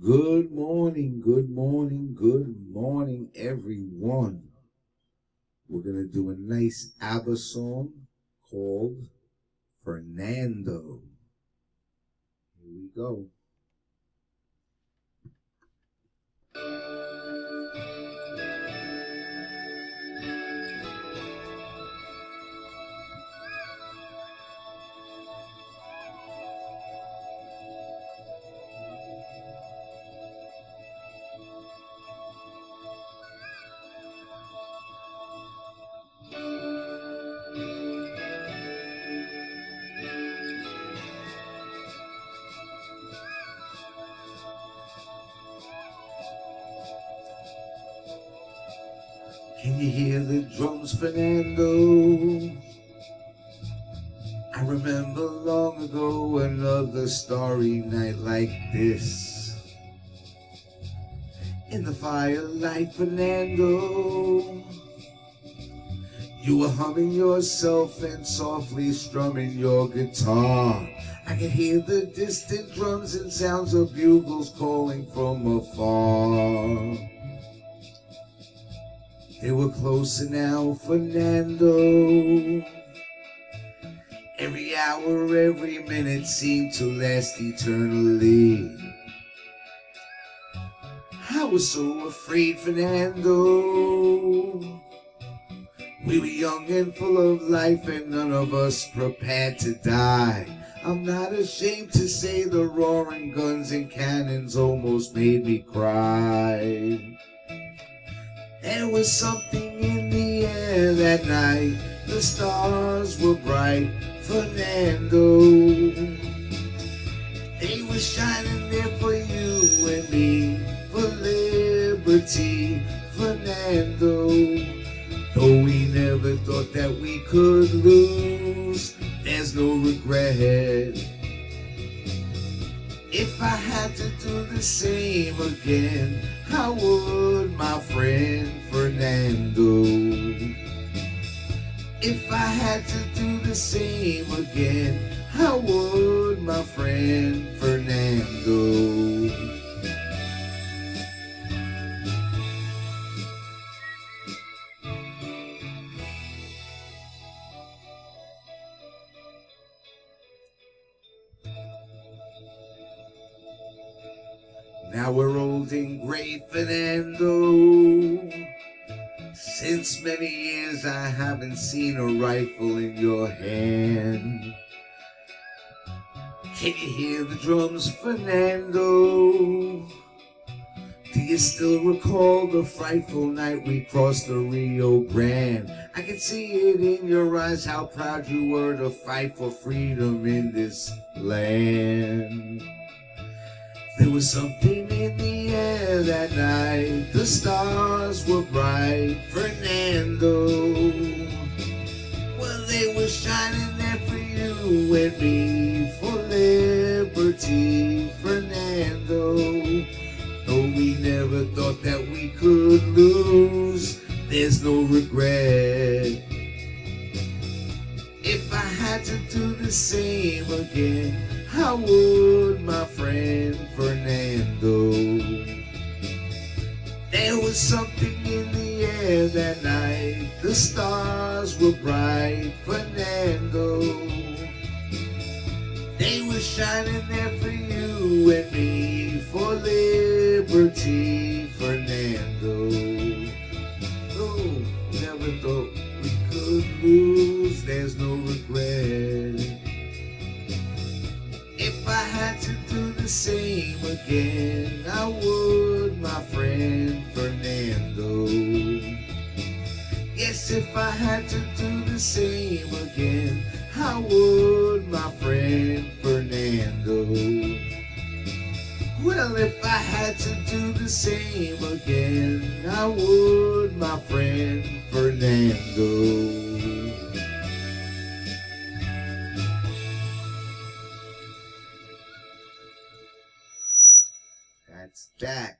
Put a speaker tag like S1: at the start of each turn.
S1: Good morning, good morning, good morning, everyone. We're going to do a nice ABBA song called Fernando. Here we go. Can you hear the drums, Fernando? I remember long ago another starry night like this. In the firelight, Fernando, you were humming yourself and softly strumming your guitar. I could hear the distant drums and sounds of bugles calling from afar. They were closer now, Fernando. Every hour, every minute seemed to last eternally. I was so afraid, Fernando. We were young and full of life, and none of us prepared to die. I'm not ashamed to say the roaring guns and cannons almost made me cry. Was something in the air that night. The stars were bright, Fernando. They were shining there for you and me, for liberty, Fernando. Though we never thought that we could lose, there's no regret. If I had to do the same again, how would my friend If I had to do the same again, how would my friend Fernando? Now we're old and gray, Fernando. Since many years I haven't seen a rifle in your hand. Can you hear the drums, Fernando? Do you still recall the frightful night we crossed the Rio Grande? I can see it in your eyes how proud you were to fight for freedom in this land. There was something in the air that night. The stars were bright, Fernando. Well, they were shining there for you and me, for liberty, Fernando. Though we never thought that we could lose, there's no regret. If I had to do the same again, how would my friend Fernando? There was something in the air that night. The stars were bright, Fernando. They were shining there for you and me, for liberty, Fernando. Again, I would, my friend Fernando. Yes, if I had to do the same again, I would, my friend Fernando. Well, if I had to do the same again, I would, my friend Fernando. that